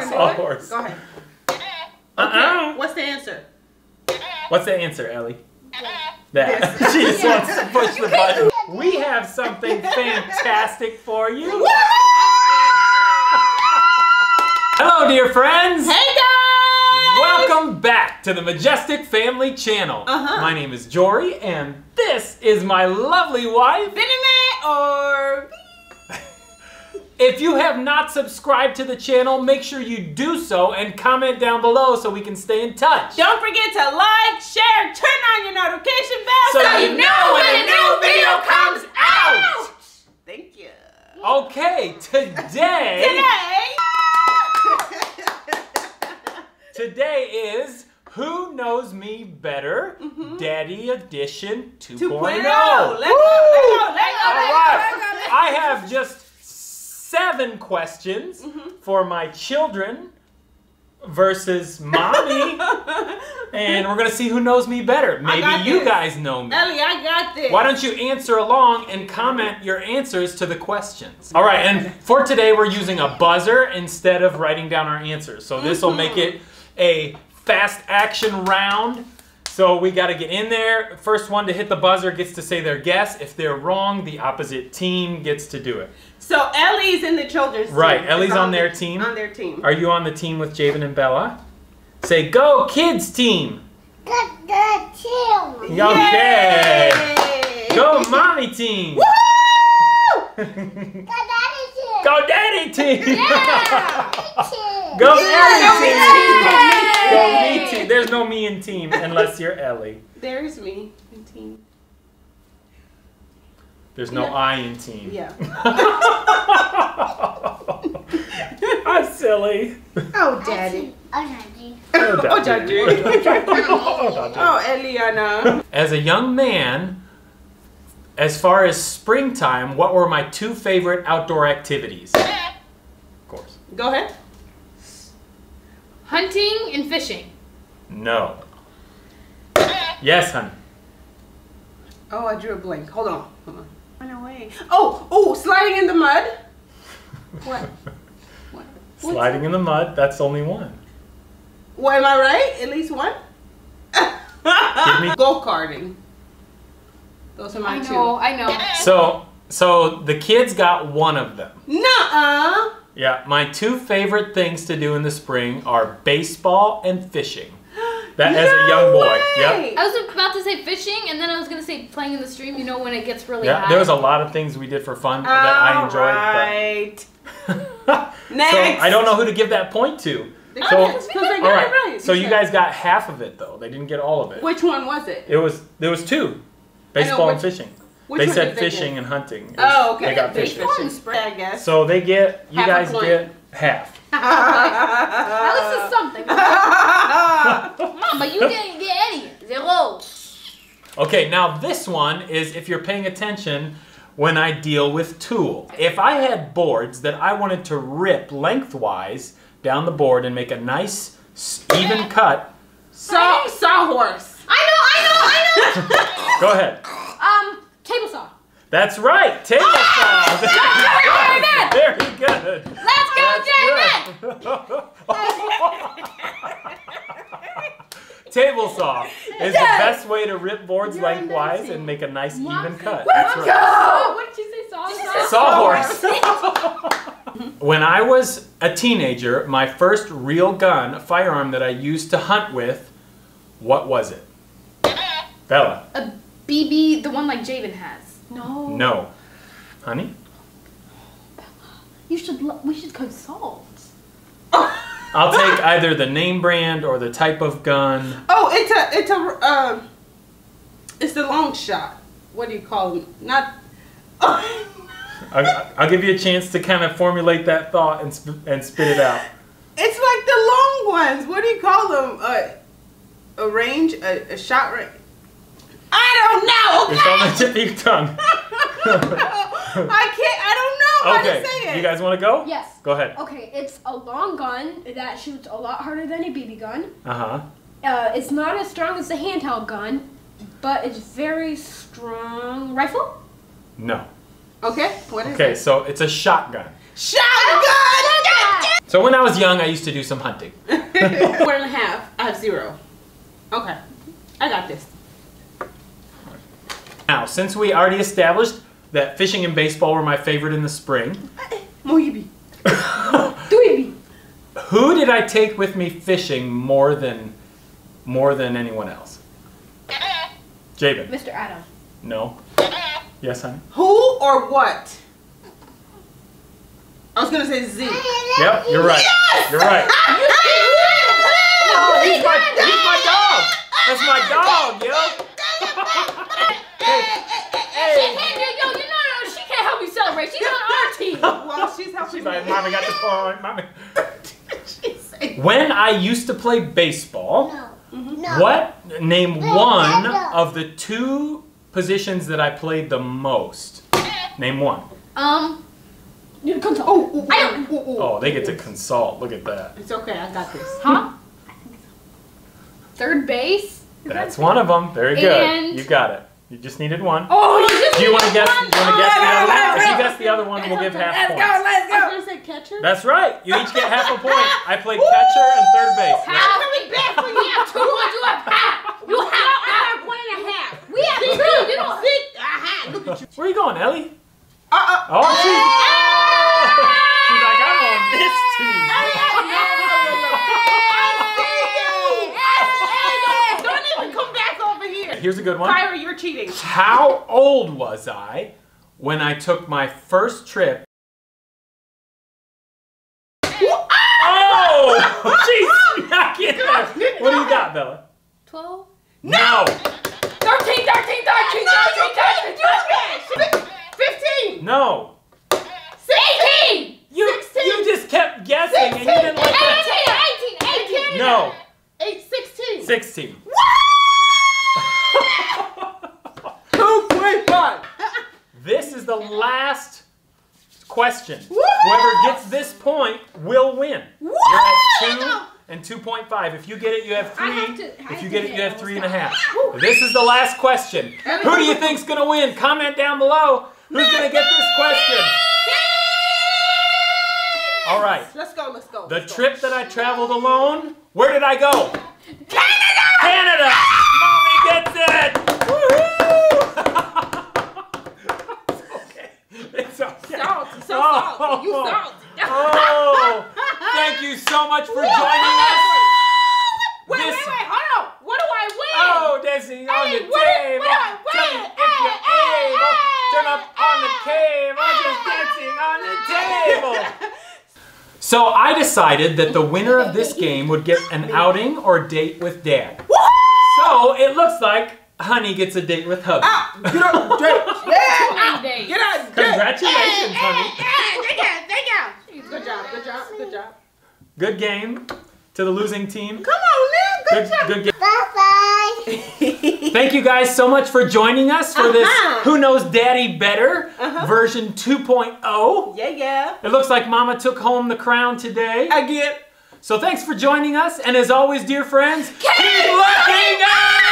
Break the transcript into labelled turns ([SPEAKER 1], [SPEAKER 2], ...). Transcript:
[SPEAKER 1] want to do
[SPEAKER 2] Saw
[SPEAKER 1] it?
[SPEAKER 2] horse.
[SPEAKER 1] Go ahead.
[SPEAKER 2] Uh-uh.
[SPEAKER 1] What's the answer?
[SPEAKER 2] What's the answer, Ellie? That.
[SPEAKER 1] Yes.
[SPEAKER 2] she just wants to push the button. We have something fantastic for you. Hello, dear friends.
[SPEAKER 1] Hey guys!
[SPEAKER 2] Welcome back to the Majestic Family Channel.
[SPEAKER 1] Uh-huh.
[SPEAKER 2] My name is Jory, and this is my lovely wife.
[SPEAKER 1] Benjamin or
[SPEAKER 2] If you have not subscribed to the channel, make sure you do so and comment down below so we can stay in touch.
[SPEAKER 1] Don't forget to like, share, turn on your notification bell
[SPEAKER 2] So you know when a new video comes out.
[SPEAKER 1] Thank you.
[SPEAKER 2] Okay, today,
[SPEAKER 1] Today.
[SPEAKER 2] today is Who Knows Me Better? Mm-hmm. Daddy Edition 2.0.
[SPEAKER 1] 2.0. Let's go. Let's go. Let's go.
[SPEAKER 2] All right. I have just seven questions
[SPEAKER 1] Mm-hmm.
[SPEAKER 2] for my children versus mommy, and we're gonna see who knows me better. Maybe you
[SPEAKER 1] this.
[SPEAKER 2] guys know me.
[SPEAKER 1] Ellie, I got this.
[SPEAKER 2] Why don't you answer along and comment your answers to the questions? All right, and for today we're using a buzzer instead of writing down our answers. So this will make it a fast action round. So we got to get in there. First one to hit the buzzer gets to say their guess. If they're wrong, the opposite team gets to do it.
[SPEAKER 1] So Ellie's in the children's team.
[SPEAKER 2] Right, Ellie's
[SPEAKER 1] It's
[SPEAKER 2] on their
[SPEAKER 1] the-
[SPEAKER 2] team.
[SPEAKER 1] On their team.
[SPEAKER 2] Are you on the team with Javen and Bella? Say go kids team.
[SPEAKER 3] Good, good, chill.
[SPEAKER 2] Okay.
[SPEAKER 1] Yay!
[SPEAKER 2] Go mommy team.
[SPEAKER 3] Good, daddy, chill.
[SPEAKER 2] Go daddy team.
[SPEAKER 3] Chill.
[SPEAKER 2] Go
[SPEAKER 3] Yeah.
[SPEAKER 2] Ellie team. Go me team. There's no me in team unless you're Ellie.
[SPEAKER 1] There's me in team.
[SPEAKER 2] There's no
[SPEAKER 1] Yeah.
[SPEAKER 2] I in team.
[SPEAKER 1] Yeah.
[SPEAKER 2] I'm silly.
[SPEAKER 1] Oh, daddy.
[SPEAKER 3] Oh, daddy.
[SPEAKER 2] Oh,
[SPEAKER 1] Oh, Daddy.
[SPEAKER 2] Oh,
[SPEAKER 1] oh, oh, Eliana.
[SPEAKER 2] As a young man, as far as springtime, what were my two favorite outdoor activities? Of course.
[SPEAKER 1] Go ahead.
[SPEAKER 4] Hunting and fishing.
[SPEAKER 2] No. Yes, honey.
[SPEAKER 1] Oh, I drew a blank. Hold on. Hold on. Run away. Oh, oh, sliding in the mud. What? What? What's-
[SPEAKER 2] Sliding in the mud, that's only one.
[SPEAKER 1] Well, am I right? At least one?
[SPEAKER 2] me-
[SPEAKER 1] Go karting. Those are my
[SPEAKER 4] I know, I know.
[SPEAKER 2] So, so the kids got one of them.
[SPEAKER 1] two. Nuh-uh.
[SPEAKER 2] Yeah, my two favorite things to do in the spring are baseball and fishing. That as a young boy. Yep.
[SPEAKER 4] I was about to say fishing, and then I was gonna say playing in the stream. You know when it gets really
[SPEAKER 2] Yeah,
[SPEAKER 4] hot.
[SPEAKER 2] there was a lot of things we did for fun that I enjoyed.
[SPEAKER 1] Right.
[SPEAKER 2] But
[SPEAKER 1] Next.
[SPEAKER 2] so I don't know who to give that point to.
[SPEAKER 1] Because
[SPEAKER 2] So-
[SPEAKER 1] because they got it
[SPEAKER 2] right.
[SPEAKER 1] right.
[SPEAKER 2] So you guys got half of it though. They didn't get all of it.
[SPEAKER 1] Which one was it?
[SPEAKER 2] It was there was two, baseball and fishing.
[SPEAKER 1] Which
[SPEAKER 2] they
[SPEAKER 1] one
[SPEAKER 2] said
[SPEAKER 1] did they
[SPEAKER 2] fishing
[SPEAKER 1] get?
[SPEAKER 2] and hunting. Was-
[SPEAKER 1] Oh, okay.
[SPEAKER 2] They got
[SPEAKER 1] Baseball
[SPEAKER 2] fishing.
[SPEAKER 1] and spray, I guess.
[SPEAKER 2] So they get you
[SPEAKER 1] Half
[SPEAKER 2] guys get half.
[SPEAKER 4] At least it's something. Mom, but you didn't get any. Zero.
[SPEAKER 2] Okay, now this one is if you're paying attention when I deal with tool. If I had boards that I wanted to rip lengthwise down the board and make a nice even cut,
[SPEAKER 1] Saw sawhorse.
[SPEAKER 4] I know, I know, I know.
[SPEAKER 2] go ahead.
[SPEAKER 4] um, table saw.
[SPEAKER 2] That's right, table saw. Very good.
[SPEAKER 4] Let's go, Javen.
[SPEAKER 2] Table saw is the best way to rip boards
[SPEAKER 1] You're
[SPEAKER 2] lengthwise
[SPEAKER 1] amazing.
[SPEAKER 2] and make a nice even cut.
[SPEAKER 4] Let's
[SPEAKER 2] That's right.
[SPEAKER 4] go. What did you say? Saw.
[SPEAKER 2] Sawhorse. when I was a teenager, my first real gun, a firearm that I used to hunt with, what was it? Bella.
[SPEAKER 4] A BB, the one like Javen has. No.
[SPEAKER 2] No. Honey?
[SPEAKER 4] You should. lo- We should consult.
[SPEAKER 2] I'll take either the name brand or the type of gun.
[SPEAKER 1] Oh, it's a it's a um, it's the long shot. What do you call them? Not.
[SPEAKER 2] I'll, I'll give you a chance to kind of formulate that thought and, sp- and spit it out.
[SPEAKER 1] It's like the long ones. What do you call them? Uh, a range, a, a shot range. I don't
[SPEAKER 2] It's
[SPEAKER 1] know.
[SPEAKER 2] on the tip of your tongue.
[SPEAKER 1] I can't. I don't know how
[SPEAKER 2] Okay,
[SPEAKER 1] to say it.
[SPEAKER 2] you guys want to go?
[SPEAKER 5] Yes.
[SPEAKER 2] Go ahead.
[SPEAKER 5] Okay, it's a long gun that shoots a lot harder than a BB gun.
[SPEAKER 2] Uh huh.
[SPEAKER 5] Uh, it's not as strong as the handheld gun, but it's very strong rifle.
[SPEAKER 2] No.
[SPEAKER 1] Okay. What is
[SPEAKER 2] Okay,
[SPEAKER 1] it?
[SPEAKER 2] so it's a shotgun.
[SPEAKER 1] Shotgun.
[SPEAKER 2] So when I was young, I used to do some hunting.
[SPEAKER 1] One and a half. I have zero. Okay. I got this.
[SPEAKER 2] Now, since we already established that fishing and baseball were my favorite in the spring, who did I take with me fishing more than more than anyone else? Javen.
[SPEAKER 5] Mr. Adam.
[SPEAKER 2] No. Yes, honey.
[SPEAKER 1] Who or what? I was gonna say Z.
[SPEAKER 2] Yep, you're right. You're right. No, he's my, he's my dog. That's my dog, yo. Hey,
[SPEAKER 4] hey, yo, you know she can't help you celebrate. She's on our team.
[SPEAKER 1] Well, she's helping
[SPEAKER 2] She's
[SPEAKER 1] me.
[SPEAKER 2] like, mommy got the point. Mommy. When I used to play baseball,
[SPEAKER 3] No.
[SPEAKER 2] what name
[SPEAKER 3] No,
[SPEAKER 2] one
[SPEAKER 3] no, no.
[SPEAKER 2] of the two positions that I played the most? Name one.
[SPEAKER 4] Um,
[SPEAKER 5] You can come
[SPEAKER 1] Oh, ooh,
[SPEAKER 4] I don't-
[SPEAKER 1] ooh, ooh, ooh.
[SPEAKER 2] Oh, they get to consult. Look at that.
[SPEAKER 1] It's okay. I got this.
[SPEAKER 4] huh?
[SPEAKER 5] Third base.
[SPEAKER 2] That's one of them. Very good.
[SPEAKER 4] And-
[SPEAKER 2] You got it. You just needed one.
[SPEAKER 4] Oh, you just
[SPEAKER 2] Do you want to guess? You want to guess the other one? If you guess the other one, we'll give half
[SPEAKER 1] Let's
[SPEAKER 2] points.
[SPEAKER 1] Catcher.
[SPEAKER 2] That's right. You each get half a point. I played catcher and third base.
[SPEAKER 4] half. We have two. You have half. You have half.
[SPEAKER 1] one and a half.
[SPEAKER 4] We have two. You don't.
[SPEAKER 1] Six. Aha. Look at you.
[SPEAKER 2] Where are you going, Ellie?
[SPEAKER 1] Uh uh.
[SPEAKER 2] Oh, she's, she's like, I'm on this team.
[SPEAKER 1] Don't even come back over here.
[SPEAKER 2] Here's a good one.
[SPEAKER 1] Kyra, you're cheating.
[SPEAKER 2] How old was I when I took my first trip? Oh, she's knocking it. What do you got, Bella?
[SPEAKER 4] Twelve.
[SPEAKER 2] No.
[SPEAKER 4] 13, 13, 13, 13, 13, Thirteen.
[SPEAKER 1] Fifteen.
[SPEAKER 2] No.
[SPEAKER 4] 18,
[SPEAKER 2] You, you just kept guessing and you didn't let that.
[SPEAKER 4] 18, 18, 18.
[SPEAKER 2] No.
[SPEAKER 1] Eight. Sixteen.
[SPEAKER 2] 16.
[SPEAKER 1] Two point five.
[SPEAKER 2] This is the last question. Whoever gets this point will win. You're at two and 2.5. If you get it, you have three.
[SPEAKER 5] have to-
[SPEAKER 2] if you get it, you have three and a half. This is the last question. Who do you think's gonna win? Comment down below. Who's gonna get this question? All right.
[SPEAKER 1] Let's go. Let's go.
[SPEAKER 2] The trip that I traveled alone. Where did I go? Canada. Canada. Mommy gets it. Woohoo! okay. It's okay.
[SPEAKER 1] Salty. So
[SPEAKER 2] Oh.
[SPEAKER 1] salty. You salty.
[SPEAKER 2] Oh, thank you so much for joining us.
[SPEAKER 1] Wait,
[SPEAKER 2] This-
[SPEAKER 1] wait, wait. Hold on. What do I win?
[SPEAKER 2] Oh, dancing on
[SPEAKER 1] Hey,
[SPEAKER 2] the
[SPEAKER 1] what-
[SPEAKER 2] table.
[SPEAKER 1] what do I
[SPEAKER 2] Tell me
[SPEAKER 1] win?
[SPEAKER 2] if you're
[SPEAKER 1] Hey,
[SPEAKER 2] able.
[SPEAKER 1] hey,
[SPEAKER 2] Turn up on the cave. I'm just dancing on the table. So I decided that the winner of this game would get an outing or date with dad. So it looks like Honey gets a date with hubby.
[SPEAKER 1] Ah, get up. Get, yeah.
[SPEAKER 4] Two days.
[SPEAKER 1] Get out.
[SPEAKER 2] Congratulations, honey.
[SPEAKER 1] Hey, take out. Take out. Good job. Good job. Good job.
[SPEAKER 2] Good game to the losing team.
[SPEAKER 1] Come on, now. Good,
[SPEAKER 2] Good,
[SPEAKER 1] job.
[SPEAKER 2] good game.
[SPEAKER 3] Bye-bye.
[SPEAKER 2] Thank you guys so much for joining us for this
[SPEAKER 1] Uh-huh.
[SPEAKER 2] Who Knows Daddy Better
[SPEAKER 1] Uh-huh.
[SPEAKER 2] version 2.0.
[SPEAKER 1] Yeah, yeah.
[SPEAKER 2] It looks like Mama took home the crown today.
[SPEAKER 1] I get.
[SPEAKER 2] So thanks for joining us, and as always, dear friends, keep looking up!